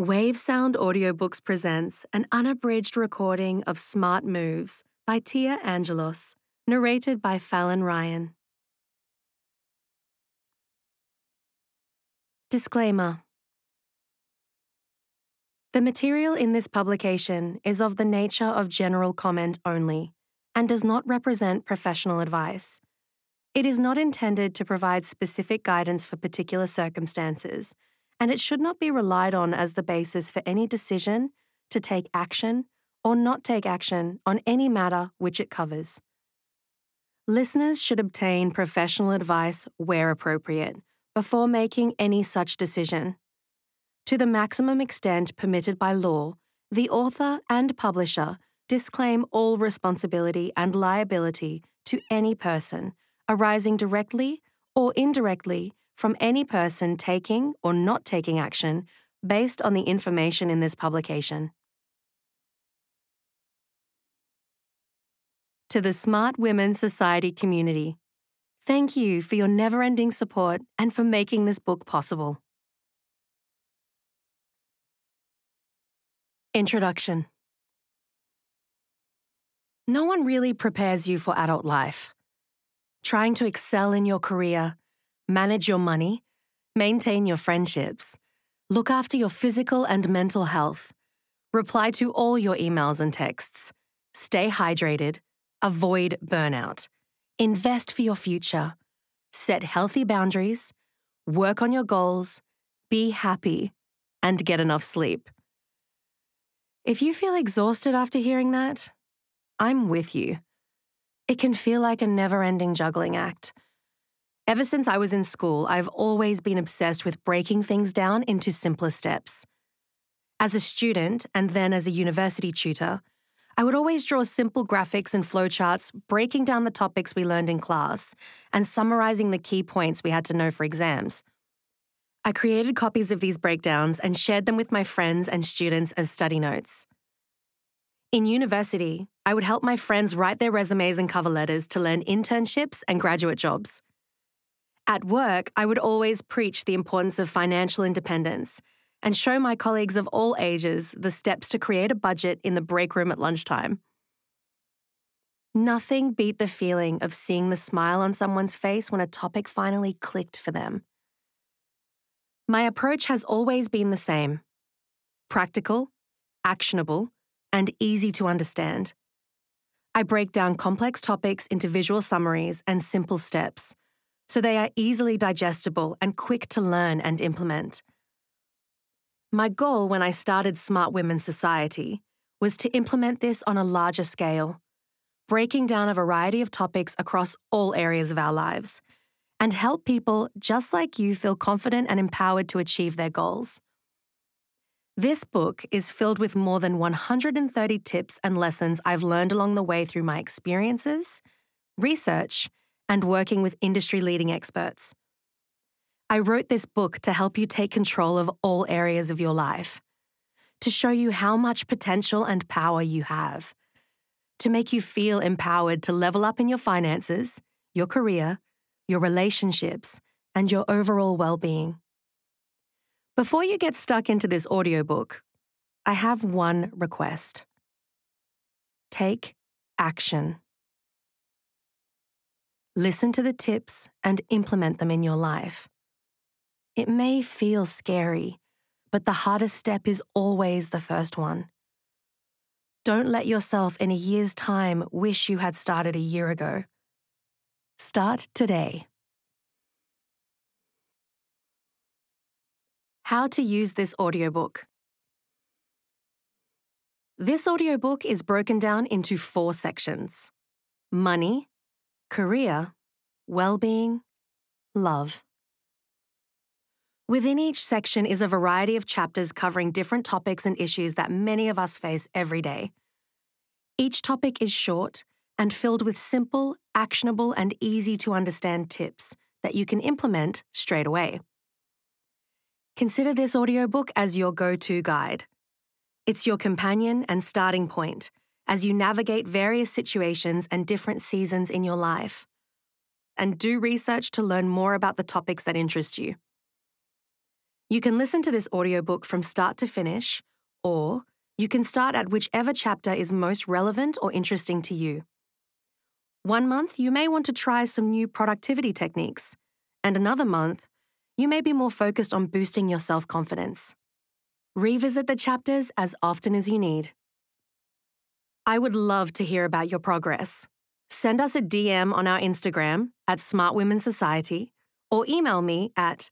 Wave Sound Audiobooks presents an unabridged recording of Smart Moves by Tea Angelos, narrated by Falon Ryan. Disclaimer The material in this publication is of the nature of general comment only and does not represent professional advice. It is not intended to provide specific guidance for particular circumstances and it should not be relied on as the basis for any decision to take action or not take action on any matter which it covers. Listeners should obtain professional advice where appropriate before making any such decision. To the maximum extent permitted by law, the author and publisher disclaim all responsibility and liability to any person arising directly or indirectly from any person taking or not taking action based on the information in this publication. To the Smart Women Society community, thank you for your never ending support and for making this book possible. Introduction No one really prepares you for adult life. Trying to excel in your career, manage your money, maintain your friendships, look after your physical and mental health, reply to all your emails and texts, stay hydrated, avoid burnout, invest for your future, set healthy boundaries, work on your goals, be happy, and get enough sleep. If you feel exhausted after hearing that, I'm with you. It can feel like a never ending juggling act Ever since I was in school, I've always been obsessed with breaking things down into simpler steps. As a student, and then as a university tutor, I would always draw simple graphics and flowcharts, breaking down the topics we learned in class and summarizing the key points we had to know for exams. I created copies of these breakdowns and shared them with my friends and students as study notes. In university, I would help my friends write their resumes and cover letters to land internships and graduate jobs. At work, I would always preach the importance of financial independence and show my colleagues of all ages the steps to create a budget in the break room at lunchtime. Nothing beat the feeling of seeing the smile on someone's face when a topic finally clicked for them. My approach has always been the same practical, actionable, and easy to understand. I break down complex topics into visual summaries and simple steps so they are easily digestible and quick to learn and implement. My goal when I started Smart Women Society was to implement this on a larger scale, breaking down a variety of topics across all areas of our lives, and help people just like you feel confident and empowered to achieve their goals. This book is filled with more than 130 tips and lessons I've learned along the way through my experiences, research, and working with industry leading experts. I wrote this book to help you take control of all areas of your life, to show you how much potential and power you have, to make you feel empowered to level up in your finances, your career, your relationships, and your overall well being. Before you get stuck into this audiobook, I have one request take action. Listen to the tips and implement them in your life. It may feel scary, but the hardest step is always the first one. Don't let yourself in a year's time wish you had started a year ago. Start today. How to use this audiobook. This audiobook is broken down into four sections money, career, well being, love. Within each section is a variety of chapters covering different topics and issues that many of us face every day. Each topic is short and filled with simple, actionable, and easy to understand tips that you can implement straight away. Consider this audiobook as your go to guide. It's your companion and starting point as you navigate various situations and different seasons in your life. And do research to learn more about the topics that interest you. You can listen to this audiobook from start to finish, or you can start at whichever chapter is most relevant or interesting to you. One month, you may want to try some new productivity techniques, and another month, you may be more focused on boosting your self confidence. Revisit the chapters as often as you need. I would love to hear about your progress. Send us a DM on our Instagram at Smart Women Society or email me at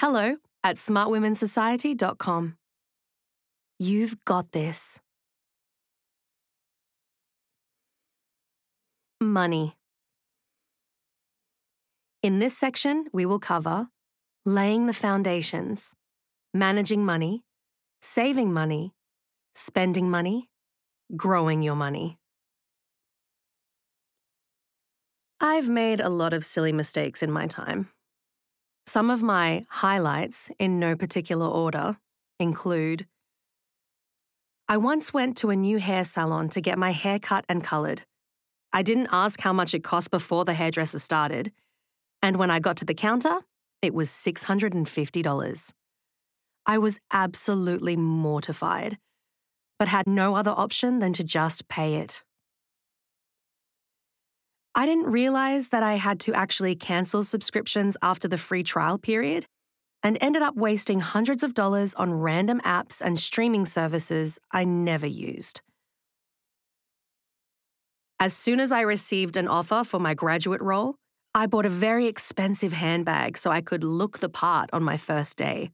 hello at smartwomensociety.com. You've got this. Money. In this section, we will cover laying the foundations, managing money, saving money, spending money, growing your money. I've made a lot of silly mistakes in my time. Some of my highlights, in no particular order, include I once went to a new hair salon to get my hair cut and coloured. I didn't ask how much it cost before the hairdresser started, and when I got to the counter, it was $650. I was absolutely mortified, but had no other option than to just pay it. I didn't realize that I had to actually cancel subscriptions after the free trial period and ended up wasting hundreds of dollars on random apps and streaming services I never used. As soon as I received an offer for my graduate role, I bought a very expensive handbag so I could look the part on my first day.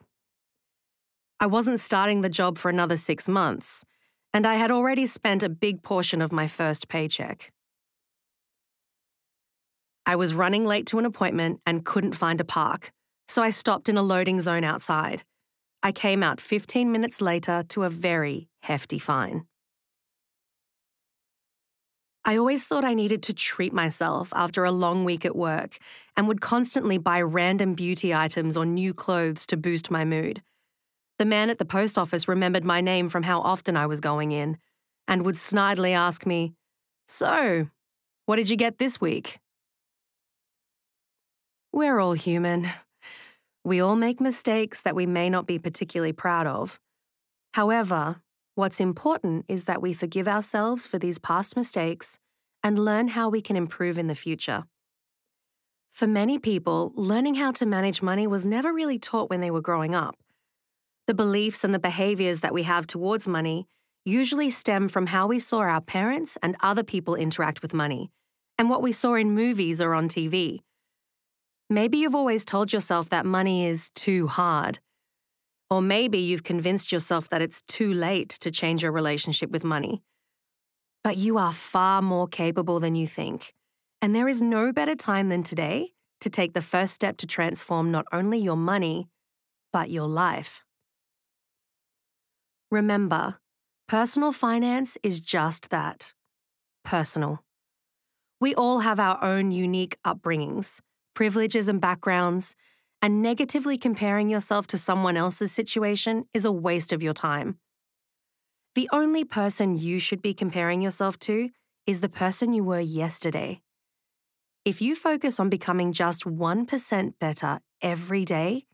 I wasn't starting the job for another six months, and I had already spent a big portion of my first paycheck. I was running late to an appointment and couldn't find a park, so I stopped in a loading zone outside. I came out 15 minutes later to a very hefty fine. I always thought I needed to treat myself after a long week at work and would constantly buy random beauty items or new clothes to boost my mood. The man at the post office remembered my name from how often I was going in and would snidely ask me, So, what did you get this week? We're all human. We all make mistakes that we may not be particularly proud of. However, what's important is that we forgive ourselves for these past mistakes and learn how we can improve in the future. For many people, learning how to manage money was never really taught when they were growing up. The beliefs and the behaviors that we have towards money usually stem from how we saw our parents and other people interact with money, and what we saw in movies or on TV. Maybe you've always told yourself that money is too hard. Or maybe you've convinced yourself that it's too late to change your relationship with money. But you are far more capable than you think. And there is no better time than today to take the first step to transform not only your money, but your life. Remember, personal finance is just that personal. We all have our own unique upbringings privileges and backgrounds, and negatively comparing yourself to someone else's situation is a waste of your time. The only person you should be comparing yourself to is the person you were yesterday. If you focus on becoming just 1% better every day,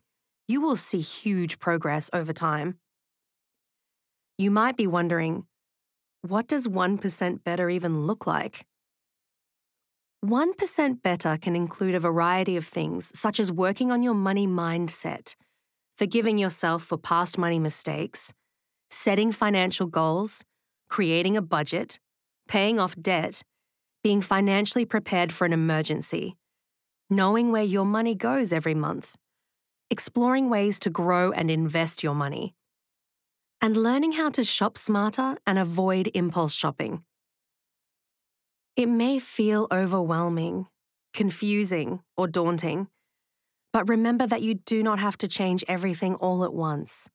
you will see huge progress over time. You might be wondering, what does 1% better even look like? 1% better can include a variety of things, such as working on your money mindset, forgiving yourself for past money mistakes, setting financial goals, creating a budget, paying off debt, being financially prepared for an emergency, knowing where your money goes every month, exploring ways to grow and invest your money, and learning how to shop smarter and avoid impulse shopping. It may feel overwhelming, confusing, or daunting, but remember that you do not have to change everything all at once.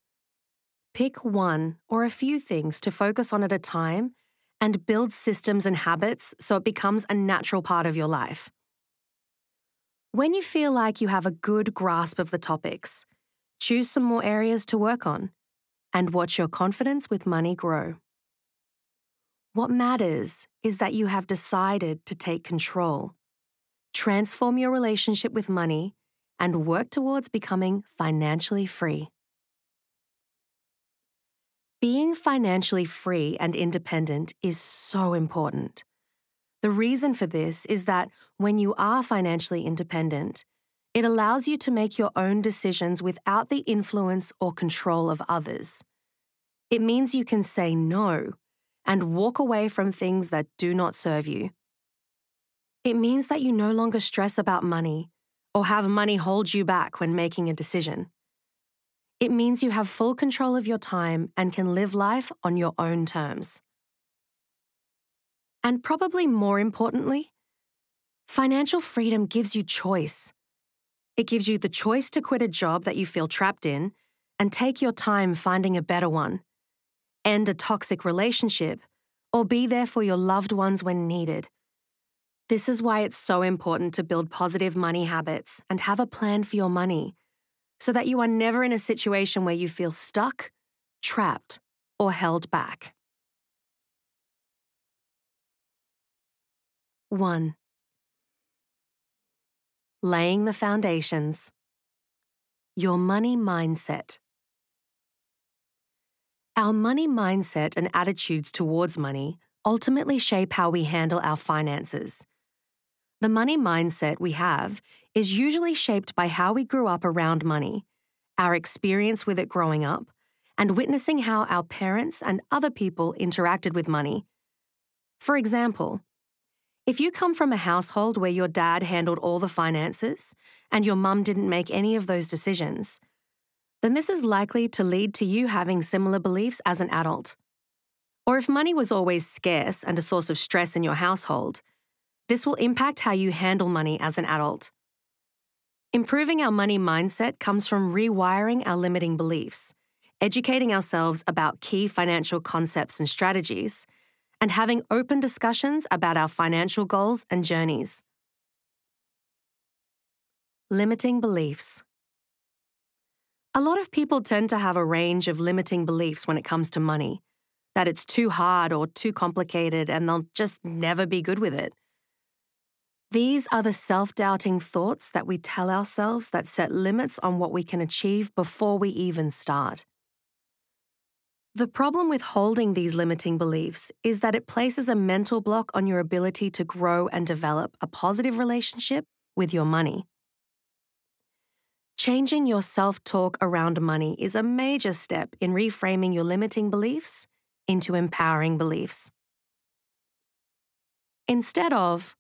Pick one or a few things to focus on at a time and build systems and habits so it becomes a natural part of your life. When you feel like you have a good grasp of the topics, choose some more areas to work on and watch your confidence with money grow. What matters is that you have decided to take control, transform your relationship with money, and work towards becoming financially free. Being financially free and independent is so important. The reason for this is that when you are financially independent, it allows you to make your own decisions without the influence or control of others. It means you can say no and walk away from things that do not serve you. It means that you no longer stress about money or have money hold you back when making a decision. It means you have full control of your time and can live life on your own terms. And probably more importantly, financial freedom gives you choice. It gives you the choice to quit a job that you feel trapped in and take your time finding a better one, end a toxic relationship, or be there for your loved ones when needed. This is why it's so important to build positive money habits and have a plan for your money so that you are never in a situation where you feel stuck, trapped, or held back. 1. Laying the foundations. Your money mindset. Our money mindset and attitudes towards money ultimately shape how we handle our finances. The money mindset we have is usually shaped by how we grew up around money, our experience with it growing up, and witnessing how our parents and other people interacted with money. For example, if you come from a household where your dad handled all the finances and your mum didn't make any of those decisions, then this is likely to lead to you having similar beliefs as an adult. Or if money was always scarce and a source of stress in your household, this will impact how you handle money as an adult. Improving our money mindset comes from rewiring our limiting beliefs, educating ourselves about key financial concepts and strategies, and having open discussions about our financial goals and journeys. Limiting beliefs. A lot of people tend to have a range of limiting beliefs when it comes to money that it's too hard or too complicated and they'll just never be good with it. These are the self doubting thoughts that we tell ourselves that set limits on what we can achieve before we even start. The problem with holding these limiting beliefs is that it places a mental block on your ability to grow and develop a positive relationship with your money. Changing your self talk around money is a major step in reframing your limiting beliefs into empowering beliefs. Instead of,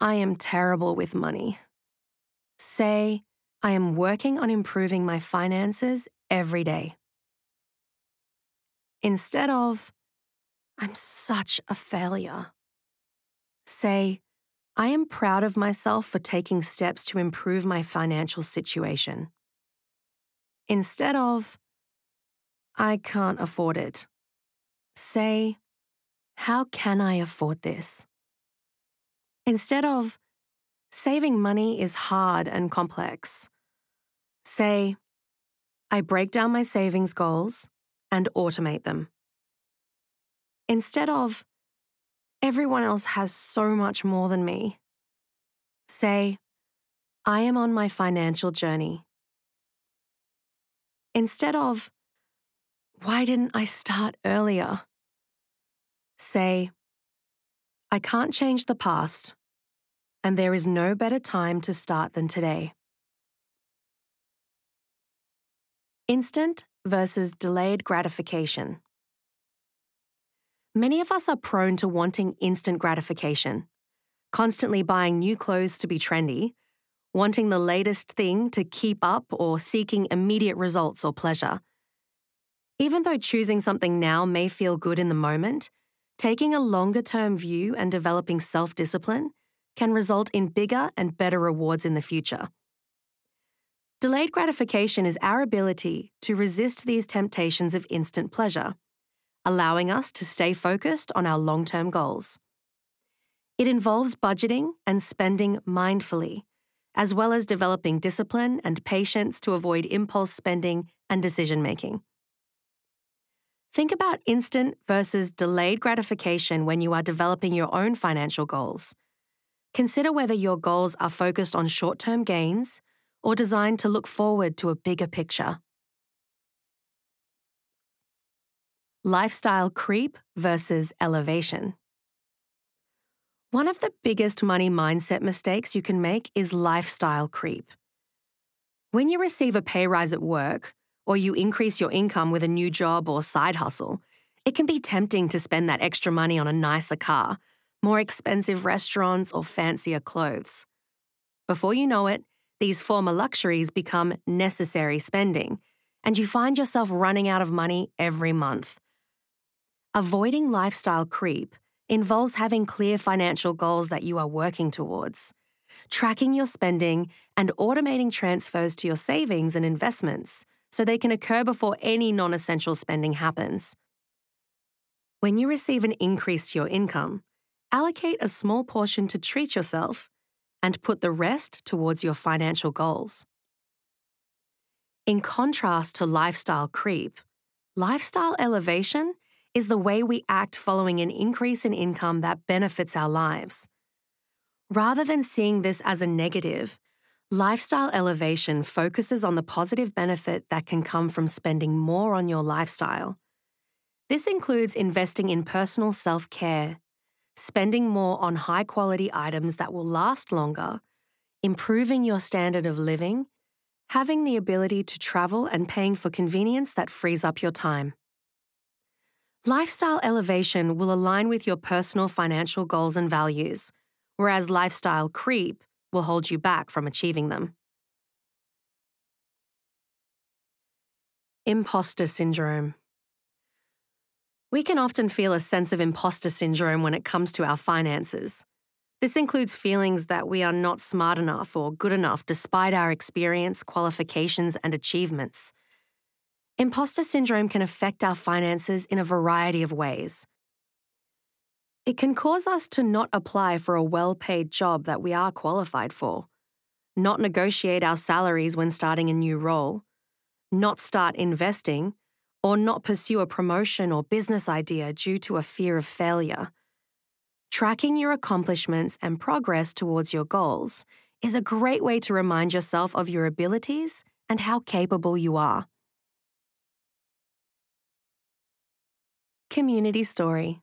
I am terrible with money. Say, I am working on improving my finances every day. Instead of, I'm such a failure. Say, I am proud of myself for taking steps to improve my financial situation. Instead of, I can't afford it. Say, How can I afford this? Instead of, saving money is hard and complex, say, I break down my savings goals and automate them. Instead of, everyone else has so much more than me, say, I am on my financial journey. Instead of, why didn't I start earlier? Say, I can't change the past, and there is no better time to start than today. Instant versus delayed gratification. Many of us are prone to wanting instant gratification, constantly buying new clothes to be trendy, wanting the latest thing to keep up, or seeking immediate results or pleasure. Even though choosing something now may feel good in the moment, taking a longer term view and developing self discipline can result in bigger and better rewards in the future. Delayed gratification is our ability to resist these temptations of instant pleasure, allowing us to stay focused on our long term goals. It involves budgeting and spending mindfully, as well as developing discipline and patience to avoid impulse spending and decision making. Think about instant versus delayed gratification when you are developing your own financial goals. Consider whether your goals are focused on short term gains or designed to look forward to a bigger picture. Lifestyle creep versus elevation. One of the biggest money mindset mistakes you can make is lifestyle creep. When you receive a pay rise at work, or you increase your income with a new job or side hustle, it can be tempting to spend that extra money on a nicer car, more expensive restaurants, or fancier clothes. Before you know it, these former luxuries become necessary spending, and you find yourself running out of money every month. Avoiding lifestyle creep involves having clear financial goals that you are working towards, tracking your spending, and automating transfers to your savings and investments so they can occur before any non essential spending happens. When you receive an increase to your income, allocate a small portion to treat yourself and put the rest towards your financial goals. In contrast to lifestyle creep, lifestyle elevation is the way we act following an increase in income that benefits our lives. Rather than seeing this as a negative, Lifestyle elevation focuses on the positive benefit that can come from spending more on your lifestyle. This includes investing in personal self care, spending more on high quality items that will last longer, improving your standard of living, having the ability to travel, and paying for convenience that frees up your time. Lifestyle elevation will align with your personal financial goals and values, whereas lifestyle creep will hold you back from achieving them. Imposter syndrome. We can often feel a sense of imposter syndrome when it comes to our finances. This includes feelings that we are not smart enough or good enough despite our experience, qualifications, and achievements. Imposter syndrome can affect our finances in a variety of ways. It can cause us to not apply for a well paid job that we are qualified for, not negotiate our salaries when starting a new role, not start investing, or not pursue a promotion or business idea due to a fear of failure. Tracking your accomplishments and progress towards your goals is a great way to remind yourself of your abilities and how capable you are. Community Story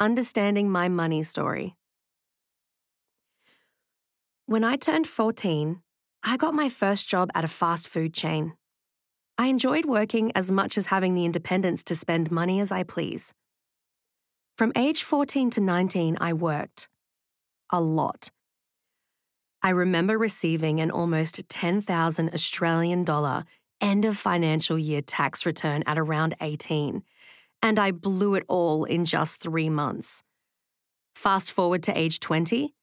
Understanding My Money Story. When I turned 14, I got my first job at a fast food chain. I enjoyed working as much as having the independence to spend money as I please. From age 14 to 19, I worked. A lot. I remember receiving an almost 10,000 Australian dollar end of financial year tax return at around 18 and I blew it all in just three months. Fast forward to age 20,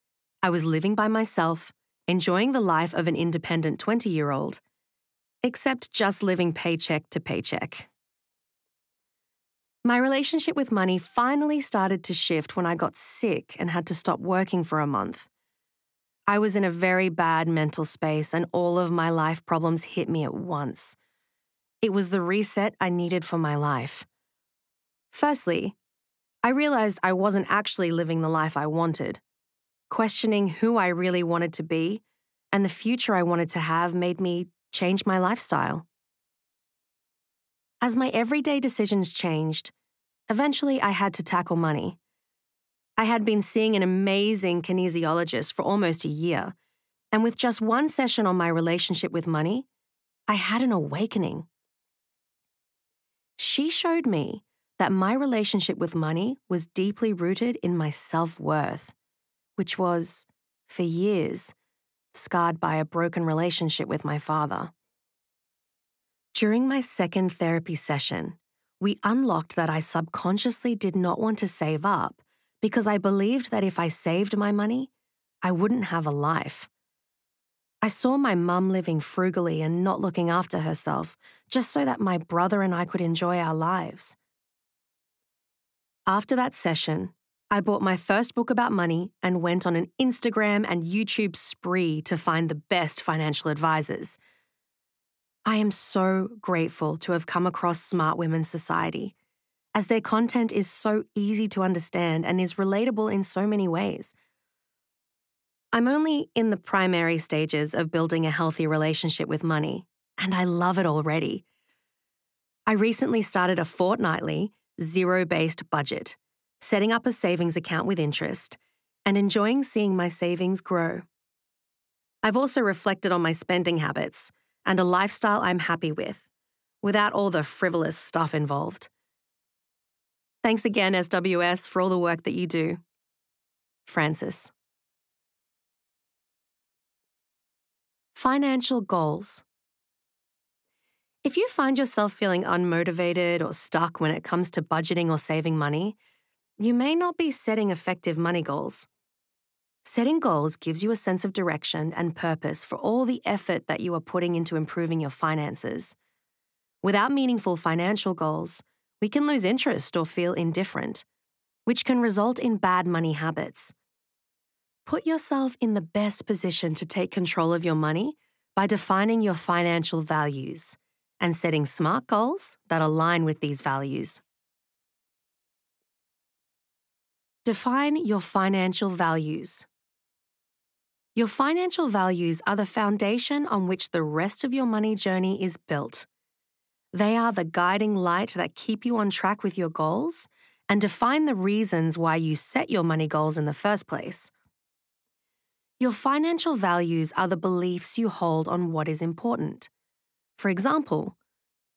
I was living by myself, enjoying the life of an independent 20 year old, except just living paycheck to paycheck. My relationship with money finally started to shift when I got sick and had to stop working for a month. I was in a very bad mental space, and all of my life problems hit me at once. It was the reset I needed for my life. Firstly, I realized I wasn't actually living the life I wanted. Questioning who I really wanted to be and the future I wanted to have made me change my lifestyle. As my everyday decisions changed, eventually I had to tackle money. I had been seeing an amazing kinesiologist for almost a year, and with just one session on my relationship with money, I had an awakening. She showed me that my relationship with money was deeply rooted in my self worth, which was, for years, scarred by a broken relationship with my father. During my second therapy session, we unlocked that I subconsciously did not want to save up because I believed that if I saved my money, I wouldn't have a life. I saw my mum living frugally and not looking after herself just so that my brother and I could enjoy our lives. After that session, I bought my first book about money and went on an Instagram and YouTube spree to find the best financial advisors. I am so grateful to have come across Smart Women's Society, as their content is so easy to understand and is relatable in so many ways. I'm only in the primary stages of building a healthy relationship with money, and I love it already. I recently started a fortnightly, zero based budget, setting up a savings account with interest, and enjoying seeing my savings grow. I've also reflected on my spending habits and a lifestyle I'm happy with, without all the frivolous stuff involved. Thanks again, SWS, for all the work that you do. Francis. Financial goals. If you find yourself feeling unmotivated or stuck when it comes to budgeting or saving money, you may not be setting effective money goals. Setting goals gives you a sense of direction and purpose for all the effort that you are putting into improving your finances. Without meaningful financial goals, we can lose interest or feel indifferent, which can result in bad money habits. Put yourself in the best position to take control of your money by defining your financial values and setting smart goals that align with these values. Define your financial values. Your financial values are the foundation on which the rest of your money journey is built. They are the guiding light that keep you on track with your goals and define the reasons why you set your money goals in the first place. Your financial values are the beliefs you hold on what is important. For example,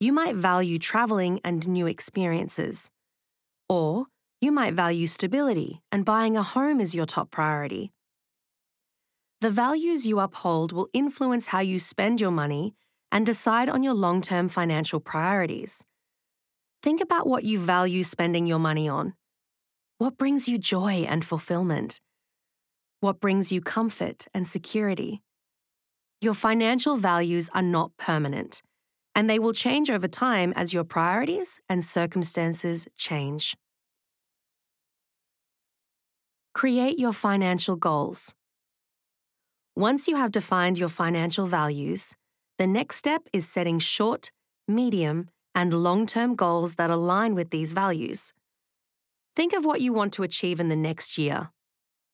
you might value traveling and new experiences. Or you might value stability and buying a home is your top priority. The values you uphold will influence how you spend your money and decide on your long term financial priorities. Think about what you value spending your money on. What brings you joy and fulfillment? What brings you comfort and security? Your financial values are not permanent, and they will change over time as your priorities and circumstances change. Create your financial goals. Once you have defined your financial values, the next step is setting short, medium, and long term goals that align with these values. Think of what you want to achieve in the next year,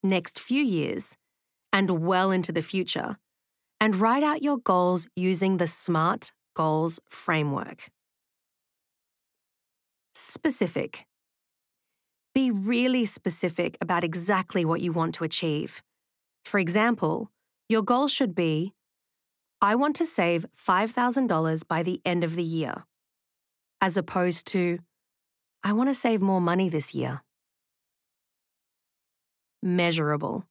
next few years, and well into the future, and write out your goals using the SMART Goals framework. Specific. Be really specific about exactly what you want to achieve. For example, your goal should be I want to save $5,000 by the end of the year, as opposed to I want to save more money this year. Measurable.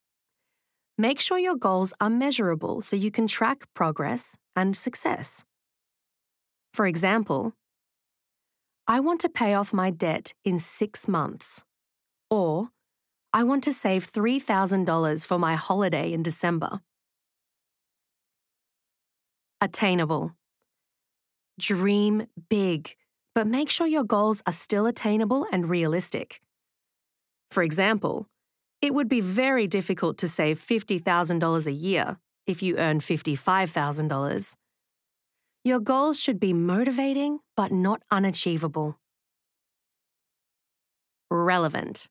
Make sure your goals are measurable so you can track progress and success. For example, I want to pay off my debt in six months. Or, I want to save $3,000 for my holiday in December. Attainable. Dream big, but make sure your goals are still attainable and realistic. For example, it would be very difficult to save $50,000 a year if you earn $55,000. Your goals should be motivating but not unachievable. Relevant.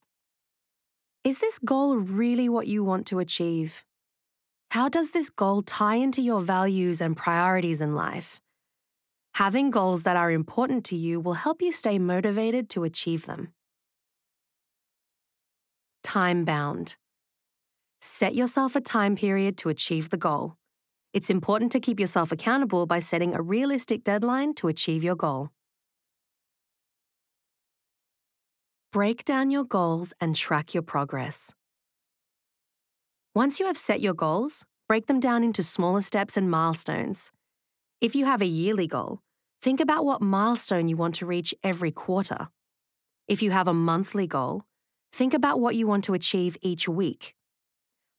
Is this goal really what you want to achieve? How does this goal tie into your values and priorities in life? Having goals that are important to you will help you stay motivated to achieve them. Time bound. Set yourself a time period to achieve the goal. It's important to keep yourself accountable by setting a realistic deadline to achieve your goal. Break down your goals and track your progress. Once you have set your goals, break them down into smaller steps and milestones. If you have a yearly goal, think about what milestone you want to reach every quarter. If you have a monthly goal, think about what you want to achieve each week.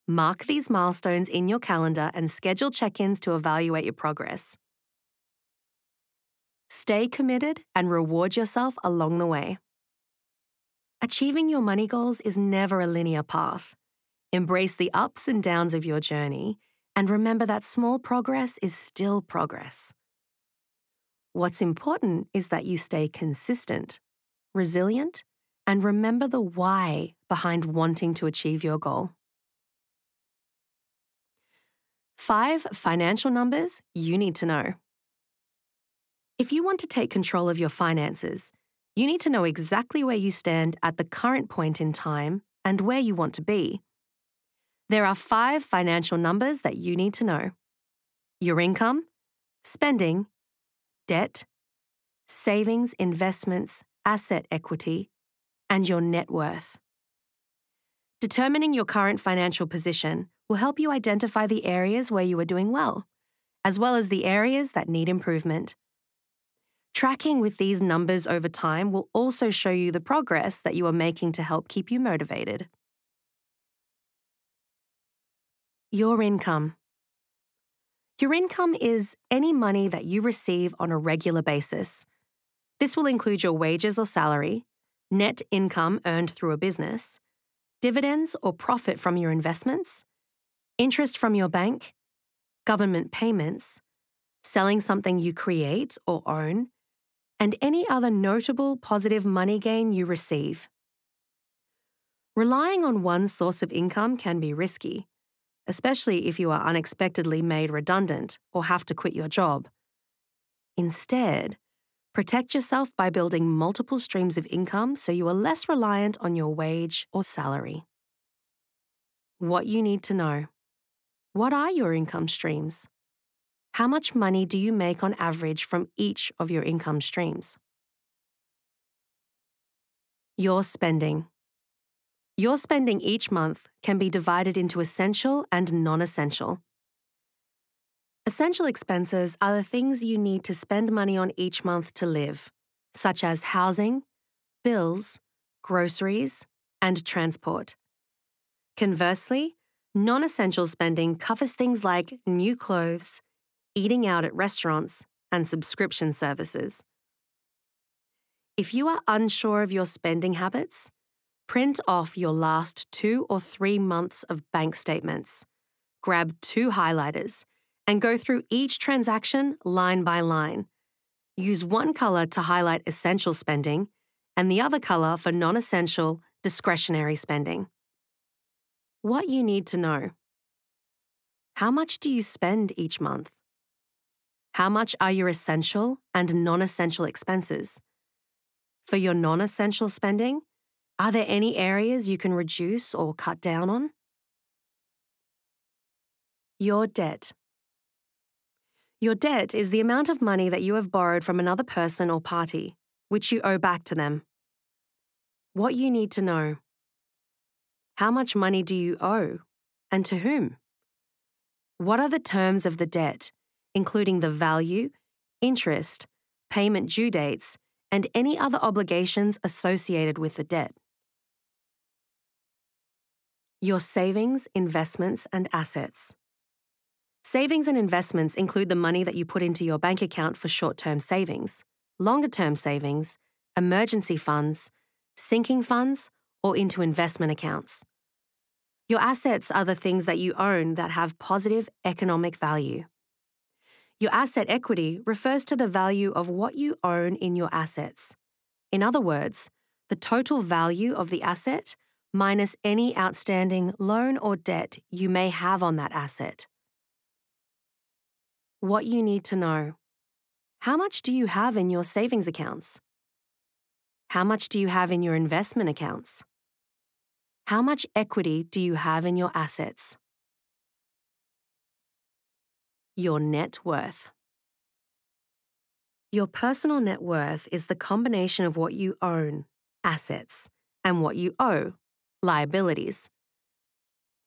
Mark these milestones in your calendar and schedule check ins to evaluate your progress. Stay committed and reward yourself along the way. Achieving your money goals is never a linear path. Embrace the ups and downs of your journey and remember that small progress is still progress. What's important is that you stay consistent, resilient, and remember the why behind wanting to achieve your goal. Five financial numbers you need to know. If you want to take control of your finances, you need to know exactly where you stand at the current point in time and where you want to be. There are five financial numbers that you need to know your income, spending, debt, savings, investments, asset equity, and your net worth. Determining your current financial position will help you identify the areas where you are doing well, as well as the areas that need improvement. Tracking with these numbers over time will also show you the progress that you are making to help keep you motivated. Your income. Your income is any money that you receive on a regular basis. This will include your wages or salary, net income earned through a business, dividends or profit from your investments, interest from your bank, government payments, selling something you create or own, and any other notable positive money gain you receive. Relying on one source of income can be risky, especially if you are unexpectedly made redundant or have to quit your job. Instead, protect yourself by building multiple streams of income so you are less reliant on your wage or salary. What you need to know. What are your income streams? How much money do you make on average from each of your income streams? Your spending. Your spending each month can be divided into essential and non essential. Essential expenses are the things you need to spend money on each month to live, such as housing, bills, groceries, and transport. Conversely, non essential spending covers things like new clothes, eating out at restaurants, and subscription services. If you are unsure of your spending habits, print off your last two or three months of bank statements, grab two highlighters, and go through each transaction line by line. Use one color to highlight essential spending and the other color for non essential, discretionary spending. What you need to know How much do you spend each month? How much are your essential and non essential expenses? For your non essential spending, are there any areas you can reduce or cut down on? Your debt. Your debt is the amount of money that you have borrowed from another person or party, which you owe back to them. What you need to know How much money do you owe, and to whom? What are the terms of the debt? including the value, interest, payment due dates, and any other obligations associated with the debt. Your savings, investments, and assets. Savings and investments include the money that you put into your bank account for short term savings, longer term savings, emergency funds, sinking funds, or into investment accounts. Your assets are the things that you own that have positive economic value. Your asset equity refers to the value of what you own in your assets. In other words, the total value of the asset minus any outstanding loan or debt you may have on that asset. What you need to know How much do you have in your savings accounts? How much do you have in your investment accounts? How much equity do you have in your assets? Your net worth. Your personal net worth is the combination of what you own, assets, and what you owe, liabilities.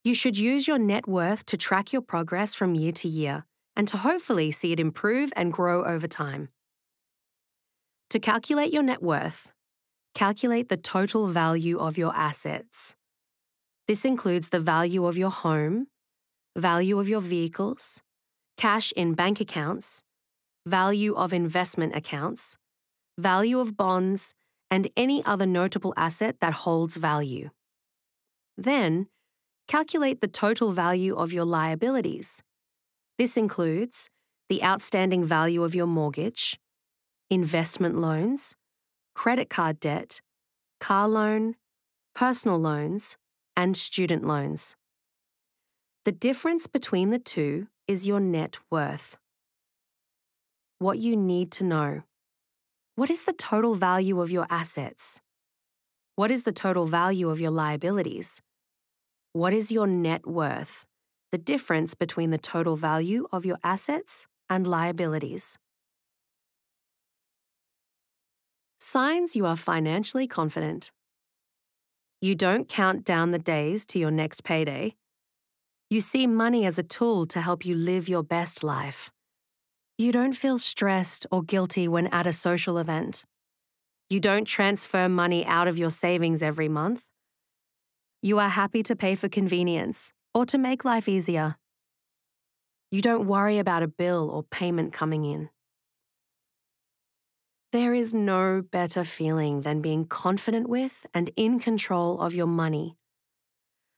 You should use your net worth to track your progress from year to year and to hopefully see it improve and grow over time. To calculate your net worth, calculate the total value of your assets. This includes the value of your home, value of your vehicles, cash in bank accounts, value of investment accounts, value of bonds, and any other notable asset that holds value. Then, calculate the total value of your liabilities. This includes the outstanding value of your mortgage, investment loans, credit card debt, car loan, personal loans, and student loans. The difference between the two is your net worth. what you need to know. What is the total value of your assets? What is the total value of your liabilities? What is your net worth? The difference between the total value of your assets and liabilities. Signs you are financially confident. You don't count down the days to your next payday. You see money as a tool to help you live your best life. You don't feel stressed or guilty when at a social event. You don't transfer money out of your savings every month. You are happy to pay for convenience or to make life easier. You don't worry about a bill or payment coming in. There is no better feeling than being confident with and in control of your money.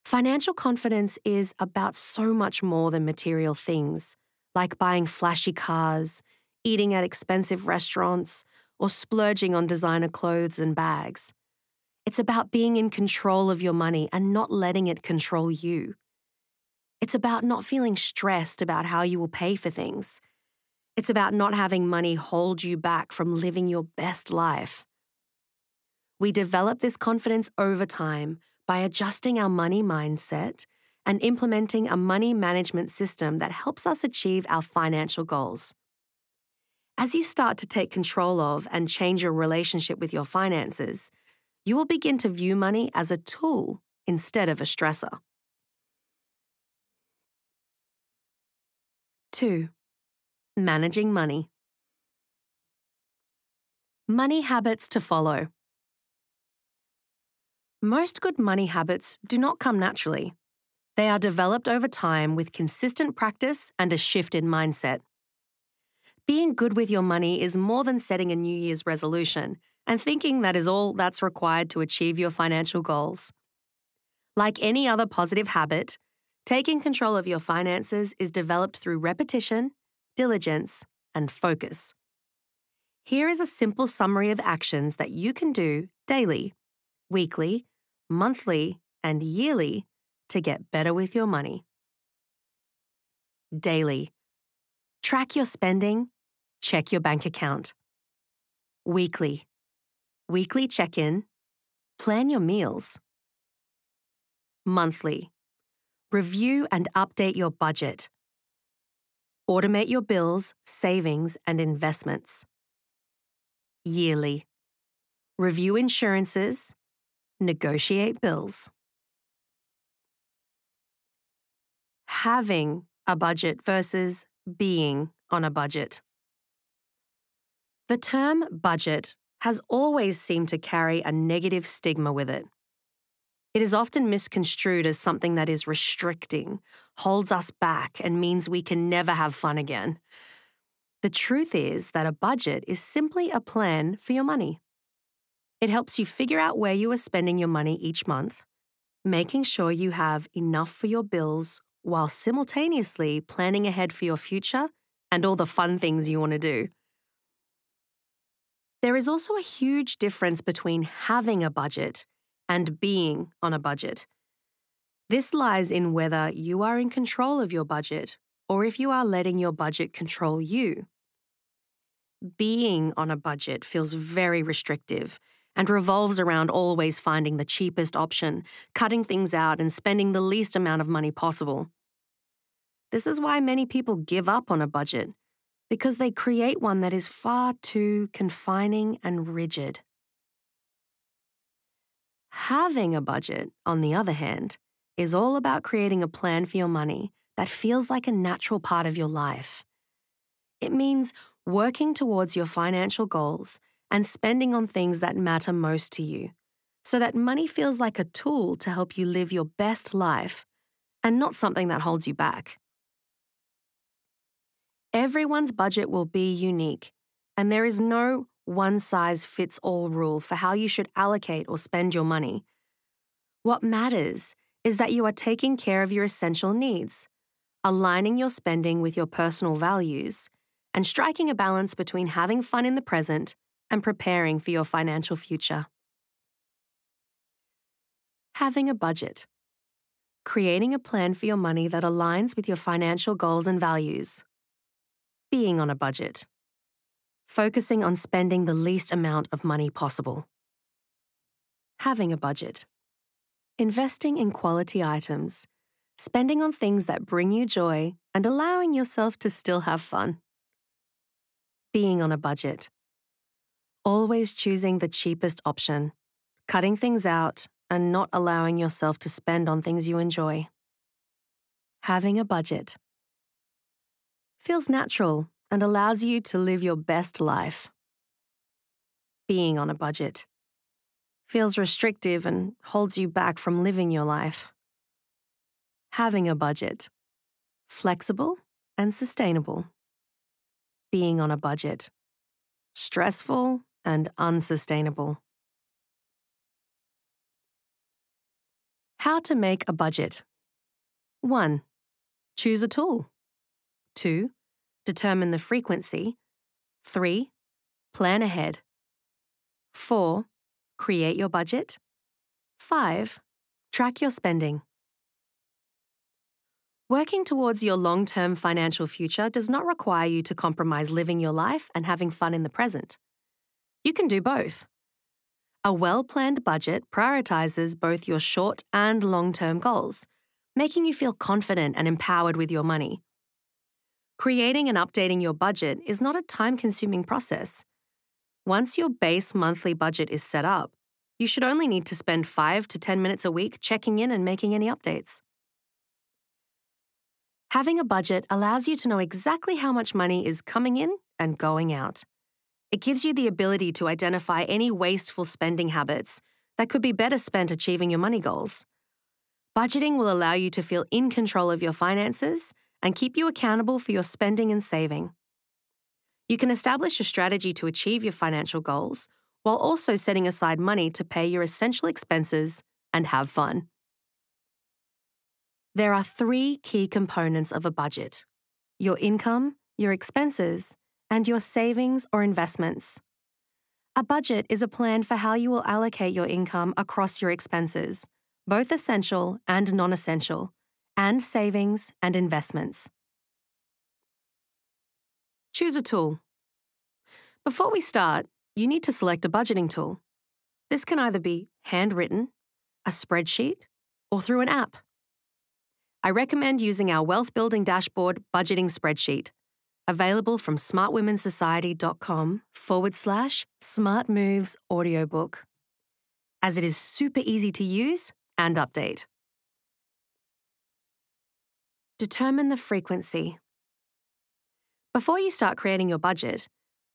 Financial confidence is about so much more than material things, like buying flashy cars, eating at expensive restaurants, or splurging on designer clothes and bags. It's about being in control of your money and not letting it control you. It's about not feeling stressed about how you will pay for things. It's about not having money hold you back from living your best life. We develop this confidence over time by adjusting our money mindset and implementing a money management system that helps us achieve our financial goals. As you start to take control of and change your relationship with your finances, you will begin to view money as a tool instead of a stressor. 2. Managing money. Money habits to follow. Most good money habits do not come naturally. They are developed over time with consistent practice and a shift in mindset. Being good with your money is more than setting a New Year's resolution and thinking that is all that's required to achieve your financial goals. Like any other positive habit, taking control of your finances is developed through repetition, diligence, and focus. Here is a simple summary of actions that you can do daily, weekly, monthly, and yearly to get better with your money. Daily. Track your spending check your bank account. Weekly, weekly check in, plan your meals. Monthly, review and update your budget. Automate your bills, savings, and investments. Yearly, review insurances, negotiate bills. Having a budget versus being on a budget. The term budget has always seemed to carry a negative stigma with it. It is often misconstrued as something that is restricting, holds us back, and means we can never have fun again. The truth is that a budget is simply a plan for your money. It helps you figure out where you are spending your money each month, making sure you have enough for your bills while simultaneously planning ahead for your future and all the fun things you want to do. There is also a huge difference between having a budget and being on a budget. This lies in whether you are in control of your budget or if you are letting your budget control you. Being on a budget feels very restrictive and revolves around always finding the cheapest option, cutting things out, and spending the least amount of money possible. This is why many people give up on a budget because they create one that is far too confining and rigid. Having a budget, on the other hand, is all about creating a plan for your money that feels like a natural part of your life. It means working towards your financial goals and spending on things that matter most to you, so that money feels like a tool to help you live your best life and not something that holds you back. Everyone's budget will be unique, and there is no one size fits all rule for how you should allocate or spend your money. What matters is that you are taking care of your essential needs, aligning your spending with your personal values, and striking a balance between having fun in the present and preparing for your financial future. Having a budget. Creating a plan for your money that aligns with your financial goals and values being on a budget. Focusing on spending the least amount of money possible. Having a budget. Investing in quality items, spending on things that bring you joy, and allowing yourself to still have fun. Being on a budget. Always choosing the cheapest option, cutting things out, and not allowing yourself to spend on things you enjoy. Having a budget. Feels natural and allows you to live your best life. Being on a budget feels restrictive and holds you back from living your life. Having a budget flexible and sustainable. Being on a budget stressful and unsustainable. How to make a budget 1. Choose a tool. 2. Determine the frequency. 3. Plan ahead. 4. Create your budget. 5. Track your spending. Working towards your long term financial future does not require you to compromise living your life and having fun in the present. You can do both. A well planned budget prioritizes both your short and long term goals, making you feel confident and empowered with your money. Creating and updating your budget is not a time consuming process. Once your base monthly budget is set up, you should only need to spend 5 to 10 minutes a week checking in and making any updates. Having a budget allows you to know exactly how much money is coming in and going out. It gives you the ability to identify any wasteful spending habits that could be better spent achieving your money goals. Budgeting will allow you to feel in control of your finances and keep you accountable for your spending and saving. You can establish a strategy to achieve your financial goals while also setting aside money to pay your essential expenses and have fun. There are three key components of a budget your income, your expenses, and your savings or investments. A budget is a plan for how you will allocate your income across your expenses, both essential and non essential, and savings and investments. Choose a tool. Before we start, you need to select a budgeting tool. This can either be handwritten, a spreadsheet, or through an app. I recommend using our Wealth Building Dashboard budgeting spreadsheet, available from smartwomensociety.com forward slash smart moves audiobook, as it is super easy to use and update. Determine the frequency. Before you start creating your budget,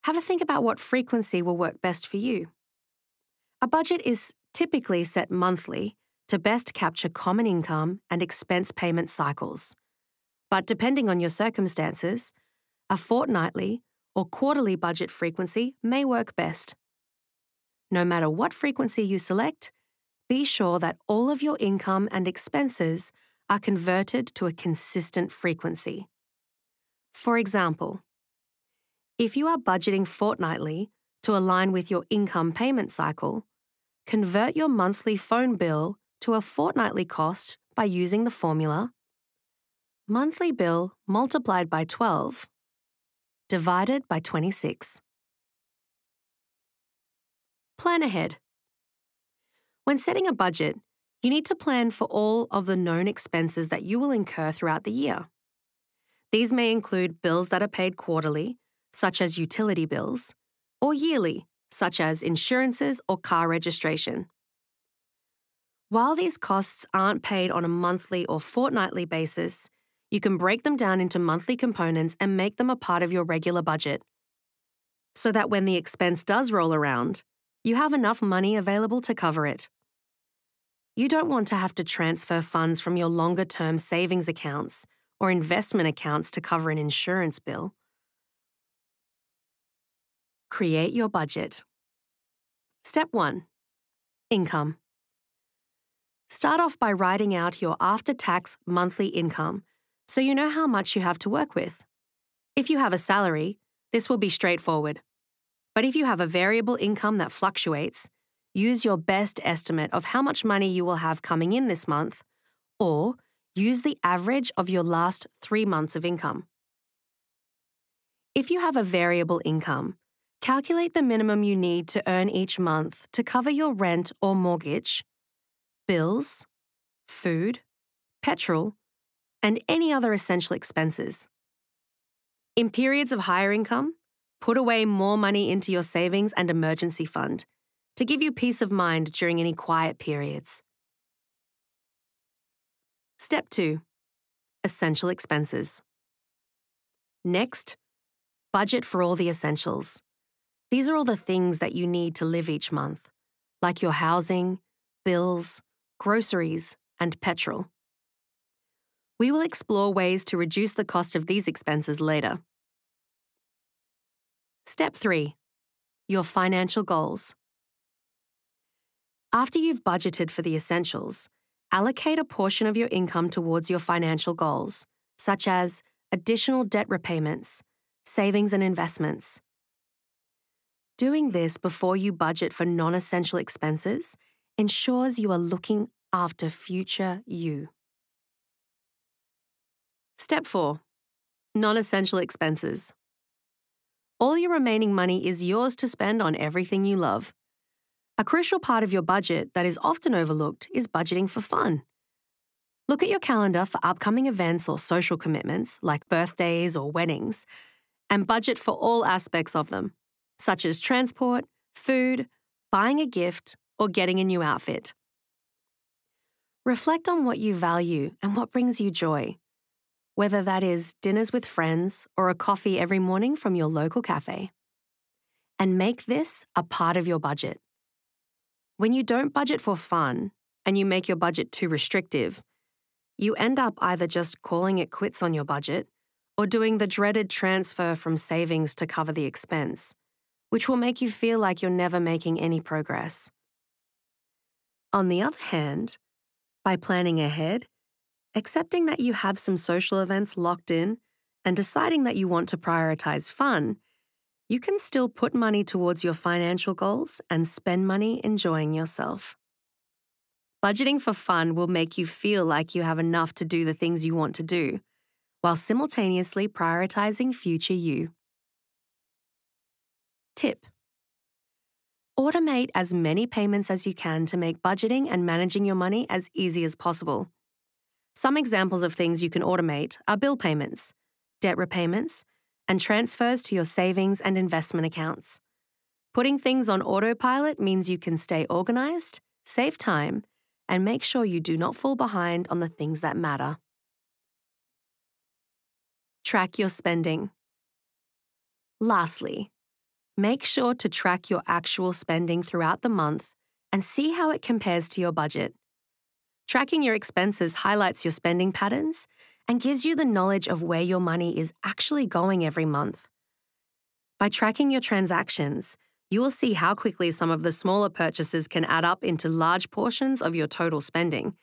have a think about what frequency will work best for you. A budget is typically set monthly to best capture common income and expense payment cycles. But depending on your circumstances, a fortnightly or quarterly budget frequency may work best. No matter what frequency you select, be sure that all of your income and expenses are converted to a consistent frequency. For example, if you are budgeting fortnightly to align with your income payment cycle, convert your monthly phone bill to a fortnightly cost by using the formula monthly bill multiplied by 12 divided by 26. Plan ahead. When setting a budget, you need to plan for all of the known expenses that you will incur throughout the year. These may include bills that are paid quarterly, such as utility bills, or yearly, such as insurances or car registration. While these costs aren't paid on a monthly or fortnightly basis, you can break them down into monthly components and make them a part of your regular budget. So that when the expense does roll around, you have enough money available to cover it. You don't want to have to transfer funds from your longer term savings accounts or investment accounts to cover an insurance bill. Create your budget. Step 1 Income. Start off by writing out your after tax monthly income so you know how much you have to work with. If you have a salary, this will be straightforward. But if you have a variable income that fluctuates, use your best estimate of how much money you will have coming in this month, or use the average of your last three months of income. If you have a variable income, calculate the minimum you need to earn each month to cover your rent or mortgage, bills, food, petrol, and any other essential expenses. In periods of higher income, put away more money into your savings and emergency fund to give you peace of mind during any quiet periods. Step 2 Essential Expenses. Next, budget for all the essentials. These are all the things that you need to live each month, like your housing, bills, groceries, and petrol. We will explore ways to reduce the cost of these expenses later. Step 3 Your financial goals. After you've budgeted for the essentials, allocate a portion of your income towards your financial goals, such as additional debt repayments, savings, and investments. Doing this before you budget for non essential expenses ensures you are looking after future you. Step 4 Non essential expenses. All your remaining money is yours to spend on everything you love. A crucial part of your budget that is often overlooked is budgeting for fun. Look at your calendar for upcoming events or social commitments like birthdays or weddings, and budget for all aspects of them, such as transport, food, buying a gift, or getting a new outfit. Reflect on what you value and what brings you joy, whether that is dinners with friends or a coffee every morning from your local cafe. And make this a part of your budget. When you don't budget for fun and you make your budget too restrictive, you end up either just calling it quits on your budget or doing the dreaded transfer from savings to cover the expense, which will make you feel like you're never making any progress. On the other hand, by planning ahead, accepting that you have some social events locked in, and deciding that you want to prioritize fun, you can still put money towards your financial goals and spend money enjoying yourself. Budgeting for fun will make you feel like you have enough to do the things you want to do, while simultaneously prioritizing future you. Tip Automate as many payments as you can to make budgeting and managing your money as easy as possible. Some examples of things you can automate are bill payments, debt repayments, and transfers to your savings and investment accounts. Putting things on autopilot means you can stay organized, save time, and make sure you do not fall behind on the things that matter. Track your spending. Lastly, make sure to track your actual spending throughout the month and see how it compares to your budget. Tracking your expenses highlights your spending patterns and gives you the knowledge of where your money is actually going every month. By tracking your transactions, you will see how quickly some of the smaller purchases can add up into large portions of your total spending.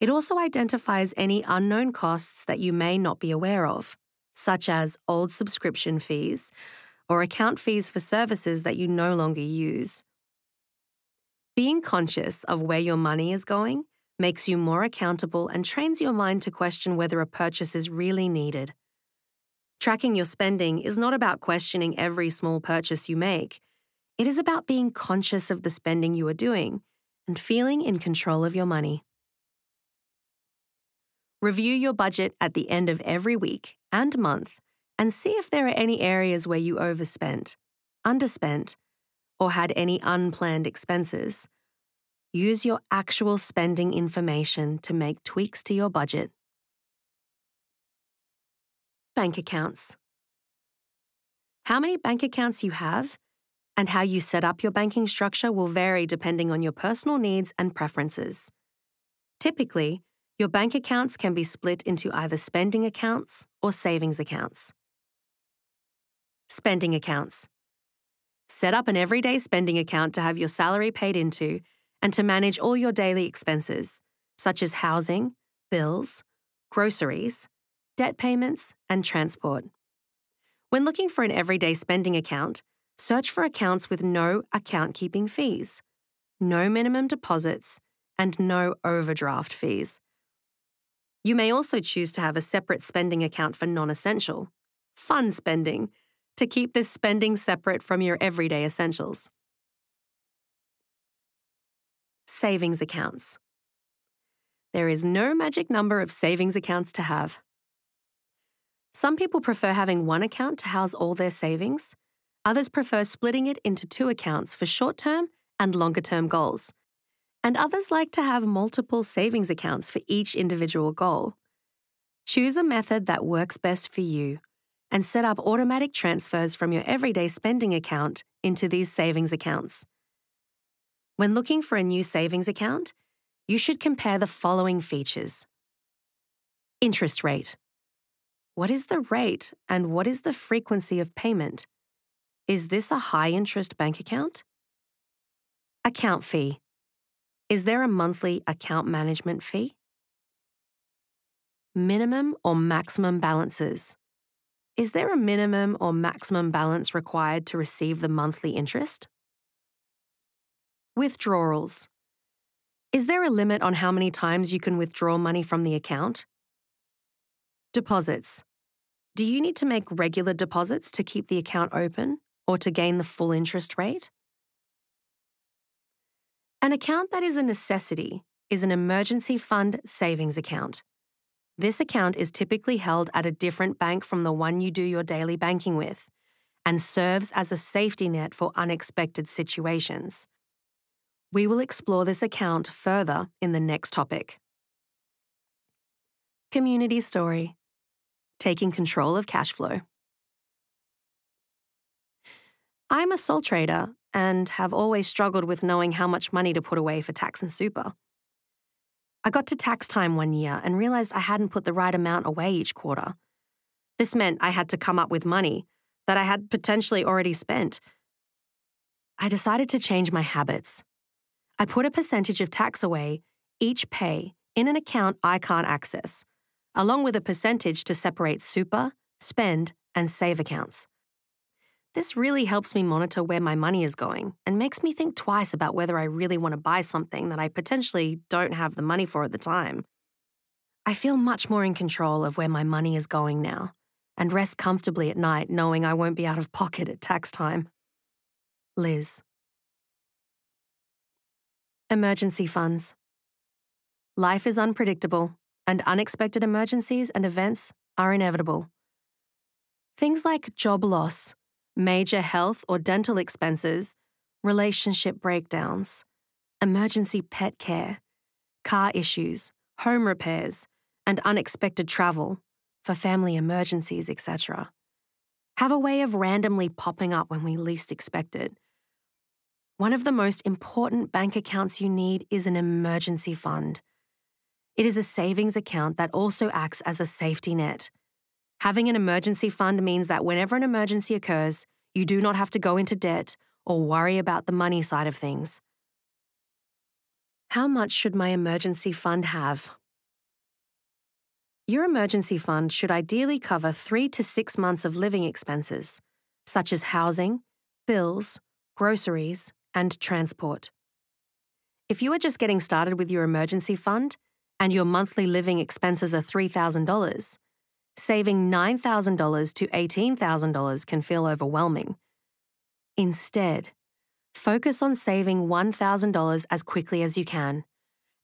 It also identifies any unknown costs that you may not be aware of, such as old subscription fees or account fees for services that you no longer use. Being conscious of where your money is going makes you more accountable, and trains your mind to question whether a purchase is really needed. Tracking your spending is not about questioning every small purchase you make. It is about being conscious of the spending you are doing and feeling in control of your money. Review your budget at the end of every week and month and see if there are any areas where you overspent, underspent, or had any unplanned expenses Use your actual spending information to make tweaks to your budget. Bank accounts. How many bank accounts you have and how you set up your banking structure will vary depending on your personal needs and preferences. Typically, your bank accounts can be split into either spending accounts or savings accounts. Spending accounts. Set up an everyday spending account to have your salary paid into and to manage all your daily expenses, such as housing, bills, groceries, debt payments, and transport. When looking for an everyday spending account, search for accounts with no account keeping fees, no minimum deposits, and no overdraft fees. You may also choose to have a separate spending account for non essential, fun spending, to keep this spending separate from your everyday essentials. Savings accounts. There is no magic number of savings accounts to have. Some people prefer having one account to house all their savings. Others prefer splitting it into two accounts for short term and longer term goals. And others like to have multiple savings accounts for each individual goal. Choose a method that works best for you and set up automatic transfers from your everyday spending account into these savings accounts. When looking for a new savings account, you should compare the following features Interest rate. What is the rate and what is the frequency of payment? Is this a high interest bank account? Account fee. Is there a monthly account management fee? Minimum or maximum balances. Is there a minimum or maximum balance required to receive the monthly interest? Withdrawals. Is there a limit on how many times you can withdraw money from the account? Deposits. Do you need to make regular deposits to keep the account open or to gain the full interest rate? An account that is a necessity is an emergency fund savings account. This account is typically held at a different bank from the one you do your daily banking with and serves as a safety net for unexpected situations. We will explore this account further in the next topic. Community Story Taking Control of Cash Flow. I'm a sole trader and have always struggled with knowing how much money to put away for tax and super. I got to tax time one year and realized I hadn't put the right amount away each quarter. This meant I had to come up with money that I had potentially already spent. I decided to change my habits. I put a percentage of tax away each pay in an account I can't access, along with a percentage to separate super, spend, and save accounts. This really helps me monitor where my money is going and makes me think twice about whether I really want to buy something that I potentially don't have the money for at the time. I feel much more in control of where my money is going now and rest comfortably at night knowing I won't be out of pocket at tax time. Liz. Emergency funds. Life is unpredictable, and unexpected emergencies and events are inevitable. Things like job loss, major health or dental expenses, relationship breakdowns, emergency pet care, car issues, home repairs, and unexpected travel for family emergencies, etc., have a way of randomly popping up when we least expect it one of the most important bank accounts you need is an emergency fund. It is a savings account that also acts as a safety net. Having an emergency fund means that whenever an emergency occurs, you do not have to go into debt or worry about the money side of things. How much should my emergency fund have? Your emergency fund should ideally cover three to six months of living expenses, such as housing, bills, groceries, and transport. If you are just getting started with your emergency fund and your monthly living expenses are $3,000, saving $9,000 to $18,000 can feel overwhelming. Instead, focus on saving $1,000 as quickly as you can,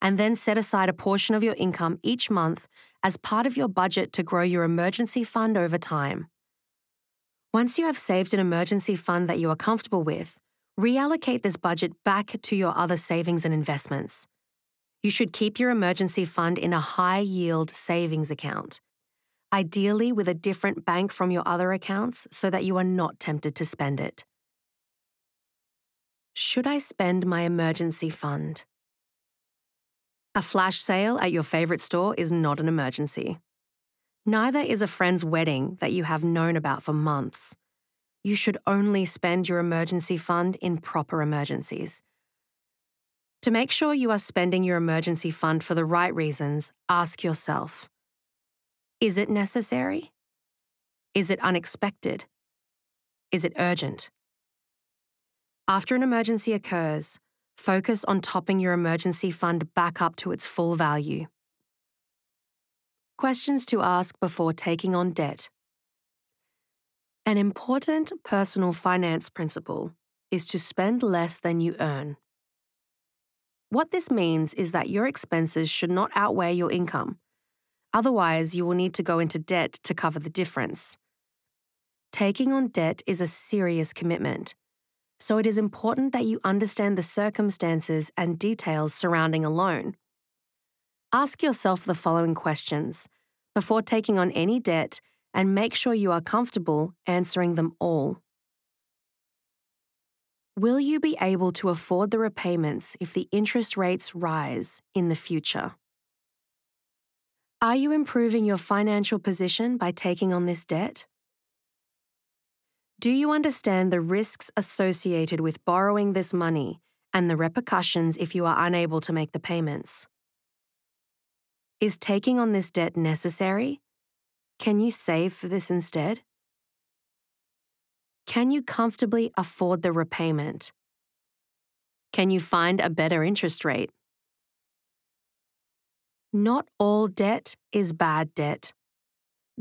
and then set aside a portion of your income each month as part of your budget to grow your emergency fund over time. Once you have saved an emergency fund that you are comfortable with, reallocate this budget back to your other savings and investments. You should keep your emergency fund in a high yield savings account, ideally with a different bank from your other accounts so that you are not tempted to spend it. Should I spend my emergency fund? A flash sale at your favorite store is not an emergency. Neither is a friend's wedding that you have known about for months you should only spend your emergency fund in proper emergencies. To make sure you are spending your emergency fund for the right reasons, ask yourself Is it necessary? Is it unexpected? Is it urgent? After an emergency occurs, focus on topping your emergency fund back up to its full value. Questions to ask before taking on debt. An important personal finance principle is to spend less than you earn. What this means is that your expenses should not outweigh your income. Otherwise, you will need to go into debt to cover the difference. Taking on debt is a serious commitment, so it is important that you understand the circumstances and details surrounding a loan. Ask yourself the following questions before taking on any debt and make sure you are comfortable answering them all. Will you be able to afford the repayments if the interest rates rise in the future? Are you improving your financial position by taking on this debt? Do you understand the risks associated with borrowing this money and the repercussions if you are unable to make the payments? Is taking on this debt necessary? Can you save for this instead? Can you comfortably afford the repayment? Can you find a better interest rate? Not all debt is bad debt.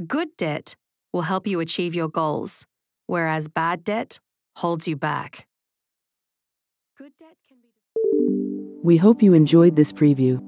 Good debt will help you achieve your goals, whereas bad debt holds you back. Be. We hope you enjoyed this preview.